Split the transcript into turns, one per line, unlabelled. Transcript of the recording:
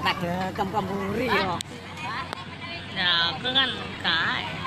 tak kem kemuri yo.
Nah, aku kan kae.